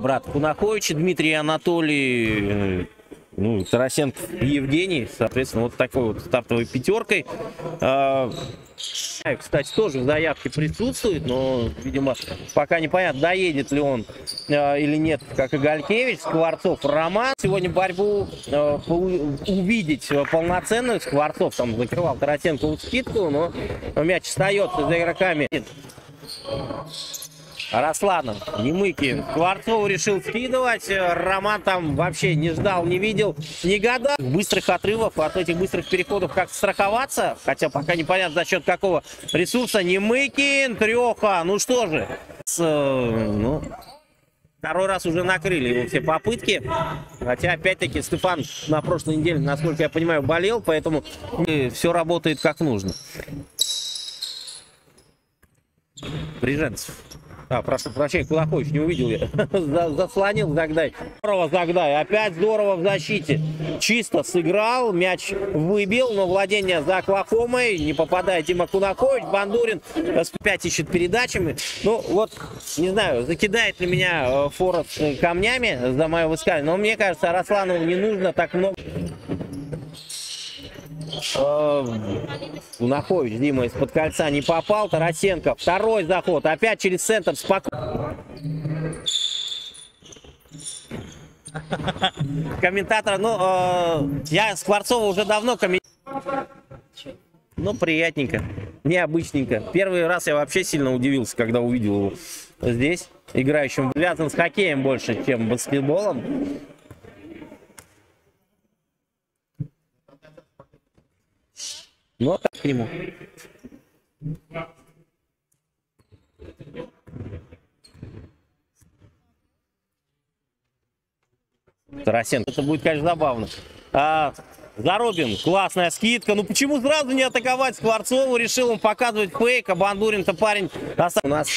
брат Кунахович, Дмитрий Анатолий, э, ну, Тарасенко Евгений, соответственно, вот такой вот стартовой пятеркой. А, Кстати, тоже в заявке присутствует, но, видимо, пока непонятно, доедет ли он э, или нет, как и Галькевич, Скворцов, Роман. Сегодня борьбу э, увидеть полноценную Скворцов, там закрывал Тарасенко скидку, но мяч остается за игроками. Росланов, Немыкин. Скворцову решил скидывать. Роман там вообще не ждал, не видел, не гадал. Быстрых отрывов от этих быстрых переходов как страховаться. Хотя пока непонятно за счет какого ресурса. Немыкин, Треха. Ну что же. С, э, ну, Второй раз уже накрыли его все попытки. Хотя, опять-таки, Стефан на прошлой неделе, насколько я понимаю, болел, поэтому все работает как нужно. Приженцев. А, прошу прощения, Кулакович, не увидел я. За- Заслонил Загдай. Здорово, Загдай. Опять здорово в защите. Чисто сыграл, мяч выбил, но владение за Клахомой. Не попадает Дима Кунакович. Бандурин 5 ищет передачами. Ну, вот, не знаю, закидает ли меня э, Форест э, камнями за мое высказывание. Но мне кажется, Росланову не нужно так много Кунахович, Дима, из-под кольца не попал. Тарасенко, второй заход. Опять через центр. Спокойно. Комментатор, ну, э, я Скворцова уже давно комментирую. Ну, приятненько, необычненько. Первый раз я вообще сильно удивился, когда увидел его здесь, играющим. Связан с хоккеем больше, чем баскетболом. Ну, а так к нему. Тарасенко. Это будет, конечно, забавно. А, Зарубин, классная скидка. Ну почему сразу не атаковать Скворцову? Решил он показывать фейк, а Бандурин-то парень... У нас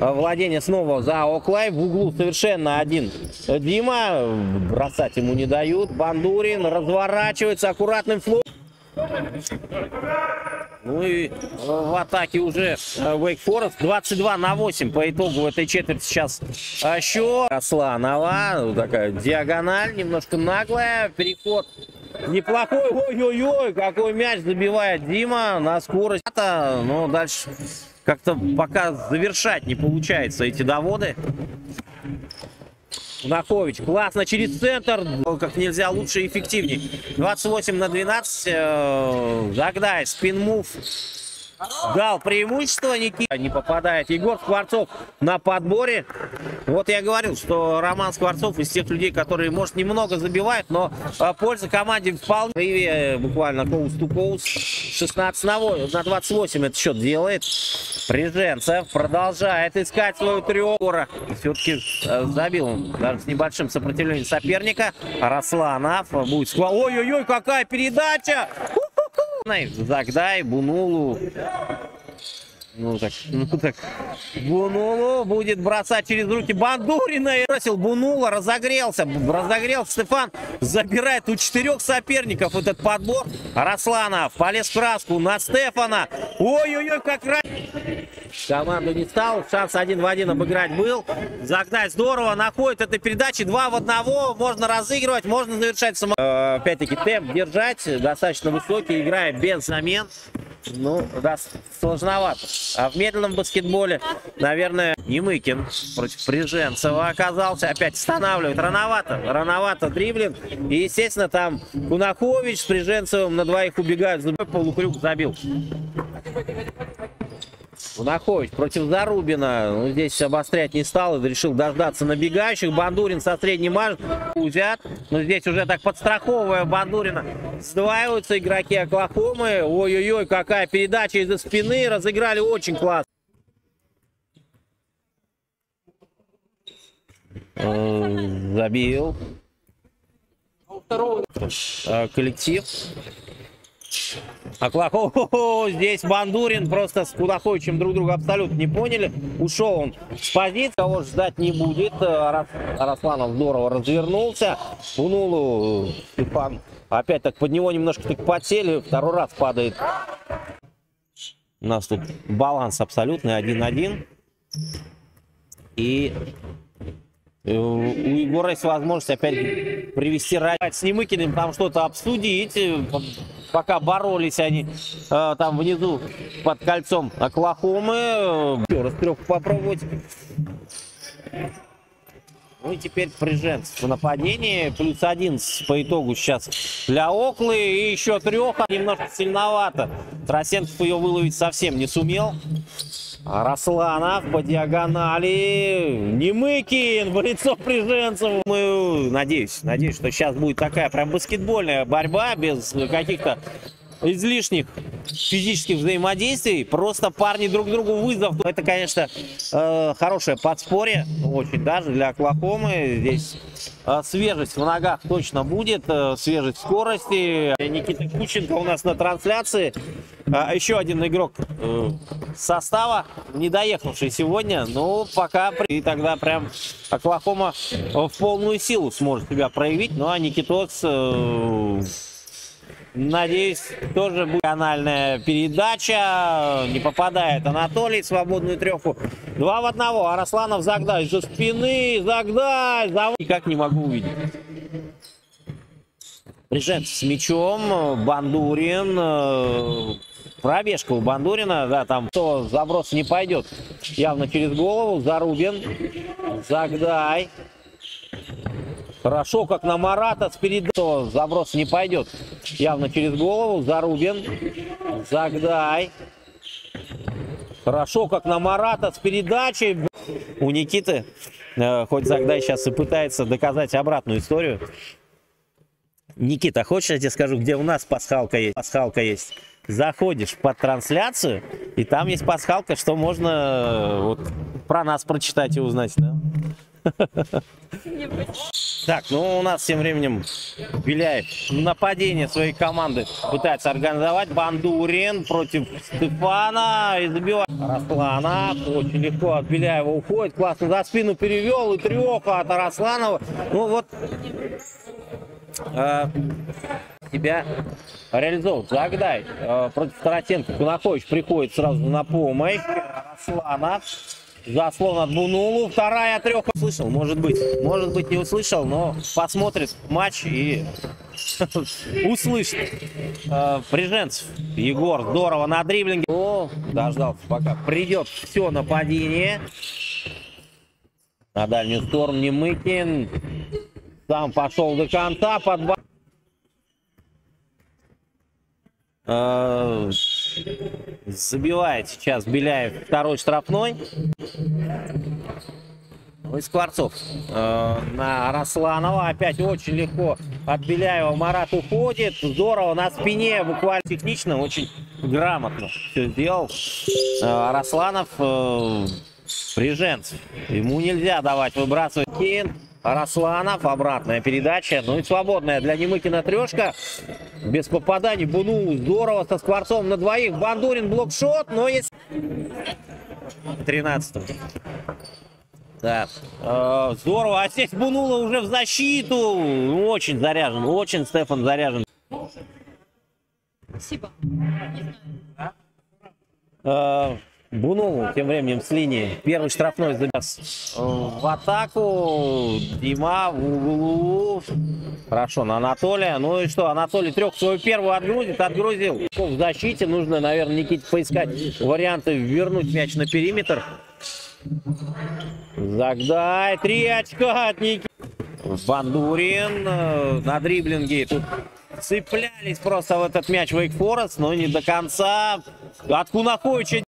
а, владение снова за Оклай. В углу совершенно один Дима. Бросать ему не дают. Бандурин разворачивается аккуратным флотом. Ну и э, в атаке уже Вейк Форест 22 на 8 по итогу этой четверти сейчас а, счет. Асланова, ну, такая диагональ, немножко наглая, переход неплохой. Ой-ой-ой, какой мяч забивает Дима на скорость. Это, Ну, дальше как-то пока завершать не получается эти доводы. Кунахович, классно через центр, как нельзя лучше и эффективнее. 28 на 12, э, Загдай, спин-мув. Дал преимущество, Никита не попадает. Егор Скворцов на подборе. Вот я говорил, что Роман Скворцов из тех людей, которые, может, немного забивают, но э, польза команде вполне. Э, Буквально коус to коус. 16 на, во- на 28 этот счет делает. Приженцев продолжает искать свою треху. Все-таки забил он даже с небольшим сопротивлением соперника. Росланов будет сква- Ой-ой-ой, какая передача! Загдай, Бунулу. Ну так, ну так. Бунулу будет бросать через руки Бандурина. И бросил Бунула, разогрелся. Разогрелся Стефан. Забирает у четырех соперников этот подбор. Росланов полез в краску на Стефана. Ой-ой-ой, как раз. Команду не стал. Шанс один в один обыграть был. Загнать здорово. Находит этой передачи. Два в одного. Можно разыгрывать, можно завершать само... Э, Опять-таки темп держать. Достаточно высокий. Играя без замен. Ну, да, сложновато. А в медленном баскетболе, наверное, Немыкин против Приженцева оказался. Опять останавливает. Рановато. Рановато дриблинг. И, естественно, там Кунахович с Приженцевым на двоих убегают. Полукрюк забил. Кунахович против Зарубина. Ну, здесь обострять не стал. Решил дождаться набегающих. Бандурин со средней марш. Узят. Но здесь уже так подстраховывая Бандурина. Сдваиваются игроки Оклахомы. Ой-ой-ой, какая передача из-за спины. Разыграли очень классно. Э, Забил. Э, Коллектив. Оклахома, здесь Бандурин просто с Кудаховичем друг друга абсолютно не поняли. Ушел он с позиции, кого ждать не будет. Э, Рас- Арасланов здорово развернулся. Унулу Степан опять так под него немножко так подсели. Второй раз падает. У нас тут баланс абсолютный 1-1. И Э, У Егора есть возможность опять привести с Немыкиным, там что-то обсудить. Пока боролись они э, там внизу под кольцом Оклахомы. Еще раз попробовать. Ну и теперь Приженцев в нападении. Плюс 11 по итогу сейчас для Оклы. И еще треха. Немножко сильновато. Тросенков ее выловить совсем не сумел. А Росланов по диагонали. Немыкин в лицо Приженцеву. Мы, надеюсь, надеюсь, что сейчас будет такая прям баскетбольная борьба без каких-то излишних физических взаимодействий. Просто парни друг другу вызов. Это, конечно, э, хорошее подспорье. Очень даже для Оклахомы. Здесь э, свежесть в ногах точно будет. э, свежесть скорости. Никита Кученко у нас на трансляции. Еще один игрок состава, не доехавший сегодня. Но пока... И тогда прям Оклахома в полную силу сможет себя проявить. Ну а Никитос... Надеюсь, тоже будет канальная передача. Не попадает Анатолий свободную треху. Два в одного. А Росланов Загдай из-за спины. Загдай. зав- Никак не могу увидеть. Приженцев с мячом. Бандурин. Пробежка у Бандурина. Да, там то заброс не пойдет. Явно через голову. Зарубин. Загдай. Хорошо, как на Марата с перед... То заброс не пойдет. Явно через голову. Зарубин. Загдай. Хорошо, как на Марата с передачей. У Никиты, э, хоть Загдай сейчас и пытается доказать обратную историю. Никита, хочешь я тебе скажу, где у нас пасхалка есть? Пасхалка есть. Заходишь под трансляцию, и там есть пасхалка, что можно э, вот, про нас прочитать и узнать. Да? Так, ну у нас тем временем Беляев нападение своей команды пытается организовать. Бандурин против Стефана и забивает Араслана. Очень легко от Беляева уходит. Классно за спину перевел и треха от Арасланова. Ну вот э, тебя реализовывать. Загдай э, против Тарасенко. Кунакович приходит сразу на помощь. Арасланов. Заслон от Бунулу. Вторая треха. Слышал, может быть. Может быть, не услышал, но посмотрит матч и услышит. Приженцев. Егор здорово на дриблинге. О, дождался, пока придет все нападение. На дальнюю сторону Немыкин. Сам пошел до конца. Под... Э, Забивает сейчас Беляев второй штрафной. Скворцов э, на Росланова. Опять очень легко от Беляева. Марат уходит. Здорово на спине. Буквально технично. Очень грамотно все сделал. Э, Росланов э, Приженцев. Ему нельзя давать выбрасывать. Кин. Росланов. Обратная передача. Ну и свободная для Немыкина трешка. Без попаданий. Буну здорово со Скворцом на двоих. Бандурин блокшот. Но есть... 13 да. Э, здорово. А здесь Бунула уже в защиту. Очень заряжен. Очень Стефан заряжен. Спасибо. Бунулу тем временем с линии. Первый штрафной забес. Э, В атаку. Дима в углу. Хорошо, на Анатолия. Ну и что, Анатолий трех свою первую отгрузит, отгрузил. В защите нужно, наверное, Никите поискать варианты вернуть мяч на периметр. Загдай, три очка от Никиты. Бандурин э, на дриблинге. Тут цеплялись просто в этот мяч Вейк Форест, но не до конца. От Кунаховича